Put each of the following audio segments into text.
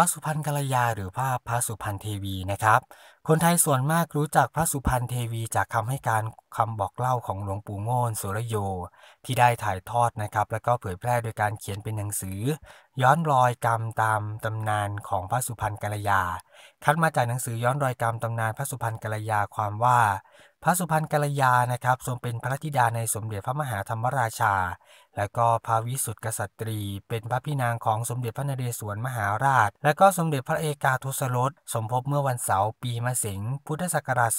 ระสุพรรณกัลยาหรือภาพพระสุพรรณเทวีนะครับ คนไทยส่วนมากรู้จักพระสุพรรณเทวีจากคำให้การคำบอกเล่าของหลวงปู่โง่นสุรโย ที่ได้ถ่ายทอดนะครับ แล้วก็เผยแพร่โดยการเขียนเป็นหนังสือ ย้อนรอยกรรมตามตำนานของพระสุพรรณกัลยา คัดมาจากหนังสือย้อนรอยกรรมตำนานพระสุพรรณกัลยาความว่า พระสุพรรณกัลยานะครับทรงเป็นพระธิดาในสมเด็จพระมหาธรรมราชา และก็พระวิสุทธิกษัตรี เป็นพระพี่นางของสมเด็จพระนเรศวรมหาราช และก็สมเด็จพระเอกาทศรสสมภพเมื่อวันเสาร์ปีมะเสงพุทธศักราช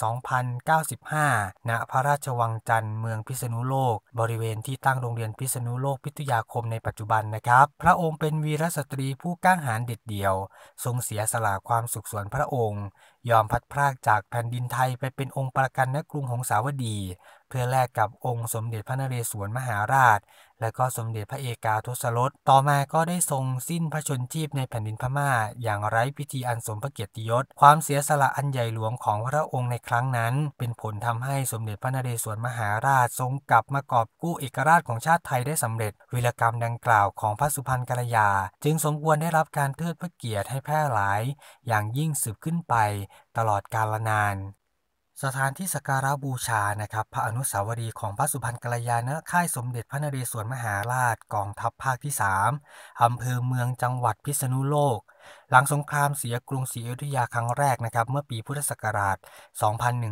2095 ณ พระราชวังจันทร์เมืองพิษณุโลก บริเวณที่ตั้งโรงเรียนพิษณุโลกพิทยาคมในปัจจุบันนะครับ พระองค์เป็นวีรสตรีผู้กล้าหาญเด็ดเดี่ยว ทรงเสียสละความสุขส่วนพระองค์ ยอมพัดพรากจากแผ่นดินไทยไปเป็นองค์ประกันณกรุงหงสาวดี พื่อแลกกับองค์สมเด็จพระนเรศวรมหาราช และก็สมเด็จพระเอกาทศรส ต่อมาก็ได้ทรงสิ้นพระชนชีพในแผ่นดินพม่า อย่างไร้พิธีอันสมพระเกียรติยศ ความเสียสละอันใหญ่หลวงของพระองค์ในครั้งนั้น เป็นผลทำให้สมเด็จพระนเรศวรมหาราชทรงกลับมากอบกู้เอกราชของชาติไทยได้สำเร็จวิรกรรมดังกล่าวของพระสุพรรณกัลยา จึงสมควรได้รับการเทิดพระเกียรติให้แพร่หลาย อย่างยิ่งสืบขึ้นไป ตลอดกาลนาน สถานที่สักการะบูชานะครับ พระอนุสาวรีย์ของพระสุพรรณกัลยาณค่ายสมเด็จพระนเรศวรมหาราชกองทัพภาคที่ 3 อำเภอเมืองจังหวัดพิษณุโลก หลังสงครามเสียกรุงศรีอยุธยาครั้งแรกนะครับ เมื่อปีพุทธศักราช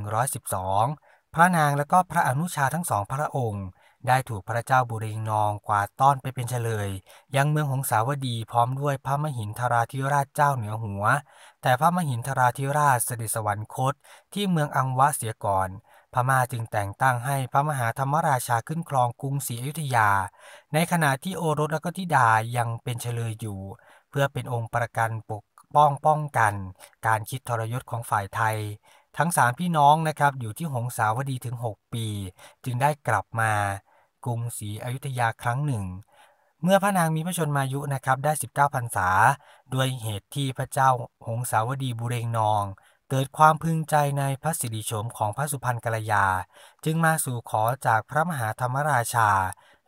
2112 พระนางและก็พระอนุชาทั้งสองพระองค์ ได้ถูกพระเจ้าบุเรงนองกวาดต้อนไปเป็นเฉลย ยังเมืองหงสาวดีพร้อมด้วยพระมหินทราธิราชเจ้าเหนือหัว แต่พระมหินทราธิราชเสด็จสวรรคตที่เมืองอังวะเสียก่อน พม่าจึงแต่งตั้งให้พระมหาธรรมราชาขึ้นครองกรุงศรีอยุธยา ในขณะที่โอรสและก็ธิดายังเป็นเฉลยอยู่ เพื่อเป็นองค์ประกันปกป้องป้องกัน การคิดทรยศของฝ่ายไทยทั้งสามพี่น้องนะครับอยู่ที่หงสาวดีถึง 6 ปี จึงได้กลับมา กรุงศรีอยุธยาครั้งหนึ่ง เมื่อพระนางมีพระชนมายุนะครับได้ 19พรรษา ด้วยเหตุที่พระเจ้าหงสาวดีบุเรงนอง เกิดความพึงใจในพระสิริโฉมของพระสุพรรณกัลยา จึงมาสู่ขอจากพระมหาธรรมราชา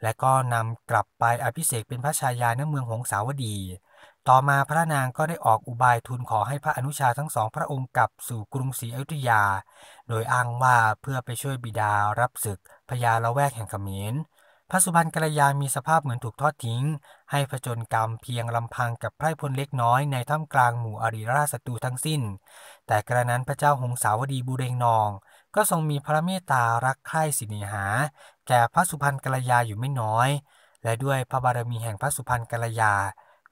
และก็นำกลับไปอภิเษกเป็นพระชายาในเมืองหงสาวดี ต่อมาพระนางก็ได้ออกอุบายทูลขอให้พระอนุชาทั้งสองพระองค์กลับสู่กรุงศรีอยุธยา โดยอ้างว่าเพื่อไปช่วยบิดารับศึกพญาละแวกแห่งเขมร พระสุพรรณกัลยามีสภาพเหมือนถูกทอดทิ้ง ให้ผจญกรรมเพียงลำพังกับไพร่พลเล็กน้อยในท่ามกลางหมู่อริราชศัตรูทั้งสิ้น แต่กระนั้นพระเจ้าหงสาวดีบูเรงนอง ก็ทรงมีพระเมตตารักใคร่สิเนหา แก่พระสุพรรณกัลยาอยู่ไม่น้อย และด้วยพระบารมีแห่งพระสุพรรณกัลยา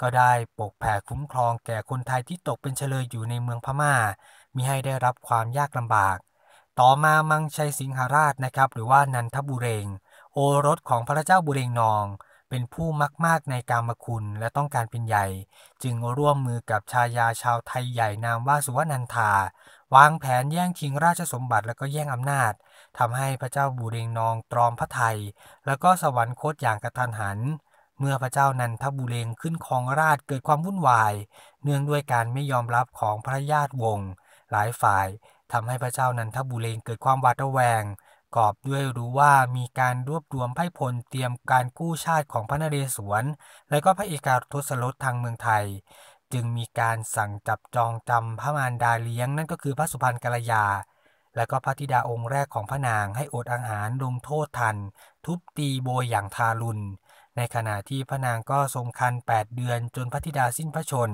ก็ได้ปกแผ่คุ้มครองแก่คนไทยที่ตกเป็นเฉลยอยู่ในเมืองพมา่า มิให้ได้รับความยากลำบาก ต่อมามังชัยสิงหราชนะครับ หรือว่านันทบุเรง โอรสของพระเจ้าบุเรงนอง เป็นผู้มักมากในการมคุณและต้องการเป็นใหญ่ จึงร่วมมือกับชายาชาวไทยใหญ่นามว่าสุวรรณันทาวางแผนแย่งชิงราชสมบัติและก็แย่งอำนาจทำให้พระเจ้าบุเรงนองตรอมพระไทย แล้วก็สวรรคตอย่างกระทันหัน เมื่อพระเจ้านันทบุเรงขึ้นครองราชเกิดความวุ่นวาย เนื่องด้วยการไม่ยอมรับของพระญาติวงศ์หลายฝ่ายทำให้พระเจ้านันทบุเรงเกิดความหวาดระแวง กอบด้วยรู้ว่ามีการรวบรวมไพ่พลเตรียมการกู้ชาติของพระนเรศวร และก็พระเอกาทศรสทางเมืองไทย จึงมีการสั่งจับจองจำพระมารดาเลี้ยงนั่นก็คือพระสุพรรณกัลยาและก็พระธิดาองค์แรกของพระนางให้อดอาหารลงโทษทัน ทุบตีโบยอย่างทารุณ ในขณะที่พระนางก็ทรงคัน 8 เดือนจนพระธิดาสิ้นพระชน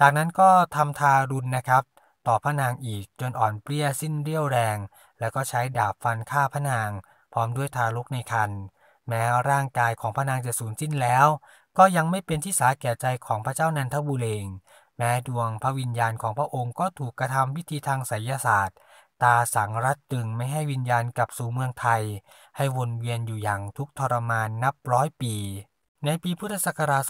จากนั้นก็ทำทารุณนะครับ ต่อพระนางอีกจนอ่อนเปรี้ยสิ้นเรี่ยวแรง แล้วก็ใช้ดาบฟันฆ่าพระนาง พร้อมด้วยทารกในครรภ์แม้ร่างกายของพระนางจะสูญสิ้นแล้ว ก็ยังไม่เป็นที่สาแก่ใจของพระเจ้านันทบุเรงแม้ดวงพระวิญญาณของพระองค์ก็ถูกกระทำพิธีทางไสยศาสตร์ ตาสังรัดตึงไม่ให้วิญญาณกลับสู่เมืองไทย ให้วนเวียนอยู่อย่างทุกทรมานนับร้อยปี ในปีพุทธศักราช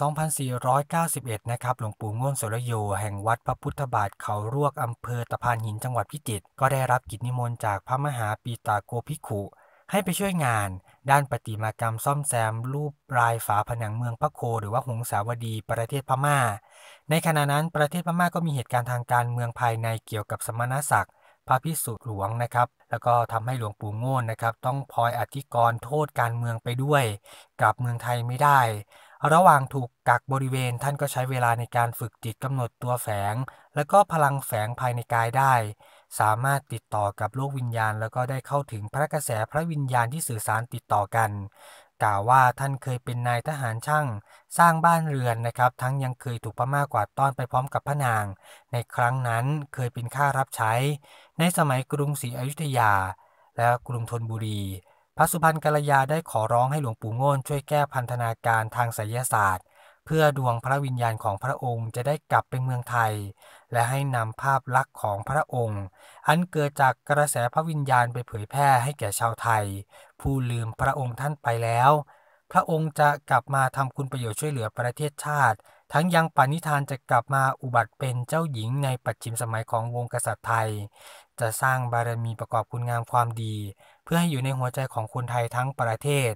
2491 นะครับ หลวงปู่ง่วนโสรโย แห่งวัดพระพุทธบาทเขารวกอำเภอตะพานหินจังหวัดพิจิตร ก็ได้รับกิจนิมนต์จากพระมหาปีตาโกภิกขุให้ไปช่วยงานด้านปฏิมากรรมซ่อมแซม รูปรายฝาผนังเมืองพระโค หรือว่าหงสาวดีประเทศพม่า ในขณะนั้นประเทศพม่าก็มีเหตุการณ์ทางการเมืองภายในเกี่ยวกับสมณศักดิ์ พระพิสุหลวงนะครับ แล้วก็ทำให้หลวงปู่ง่นนะครับ ต้องพลอยอธิกรณ์โทษการเมืองไปด้วย กลับเมืองไทยไม่ได้ ระหว่างถูกกักบริเวณท่านก็ใช้เวลาในการฝึกจิตกำหนดตัวแฝง และก็พลังแฝงภายในกายได้ สามารถติดต่อกับโลกวิญญาณ แล้วก็ได้เข้าถึงพระกระแสพระวิญญาณที่สื่อสารติดต่อกัน กล่าวว่าท่านเคยเป็นนายทหารช่างสร้างบ้านเรือนนะครับ ทั้งยังเคยถูกพม่ากวาดต้อนไปพร้อมกับพระนาง ในครั้งนั้นเคยเป็นข้ารับใช้ ในสมัยกรุงศรีอยุธยา และกรุงธนบุรี พระสุพรรณกัลยาได้ขอร้องให้หลวงปู่โง่นช่วยแก้พันธนาการทางไสยศาสตร์เพื่อดวงพระวิญญาณของพระองค์จะได้กลับไปเมืองไทย และให้นำภาพลักษณ์ของพระองค์ อันเกิดจากกระแสพระวิญญาณไปเผยแพร่ให้แก่ชาวไทย ผู้ลืมพระองค์ท่านไปแล้ว พระองค์จะกลับมาทำคุณประโยชน์ช่วยเหลือประเทศชาติ ทั้งยังปณิธานจะกลับมาอุบัติเป็นเจ้าหญิงในปัจฉิมสมัยของวงกษัตริย์ไทย จะสร้างบารมีประกอบคุณงามความดี เพื่อให้อยู่ในหัวใจของคนไทยทั้งประเทศ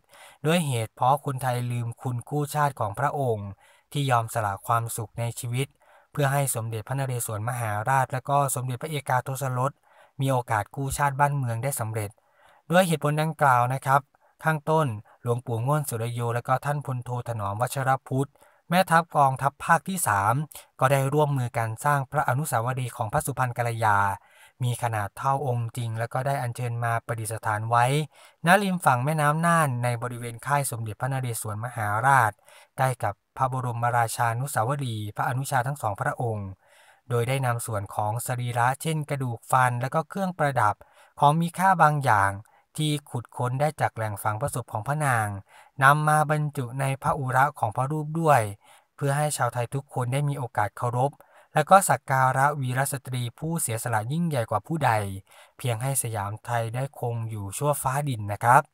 ด้วยเหตุเพราะคนไทยลืมคุณกู้ชาติของพระองค์ ที่ยอมสละความสุขในชีวิต เพื่อให้สมเด็จพระนเรศวรมหาราช และก็สมเด็จพระเอกาทศรสมีโอกาสกู้ชาติบ้านเมืองได้สำเร็จ ด้วยเหตุผลดังกล่าวนะครับ ข้างต้นหลวงปู่ง่วนสุรโยและก็ท่านพลโทถนอมวัชรพุทธ แม่ทัพกองทัพภาคที่ 3 ก็ได้ร่วมมือกันสร้างพระอนุสาวรีย์ของพระสุพรรณกัลยา มีขนาดเท่าองค์จริง แล้วก็ได้อัญเชิญมาประดิษฐานไว้ ณ ริมฝั่งแม่น้ำน่านในบริเวณค่ายสมเด็จพระนเรศวรมหาราช ใกล้กับพระบรมราชานุสาวรีย์พระอนุชาทั้งสองพระองค์ โดยได้นำส่วนของสรีระเช่น กระดูกฟันและก็เครื่องประดับ ของมีค่าบางอย่าง ที่ขุดค้นได้จากแหล่งฝังประสบของพระนางนำมาบรรจุในพระอุระของพระรูปด้วย เพื่อให้ชาวไทยทุกคนได้มีโอกาสเคารพ และก็สักการะวีรสตรีผู้เสียสละยิ่งใหญ่กว่าผู้ใด เพียงให้สยามไทยได้คงอยู่ชั่วฟ้าดินนะครับ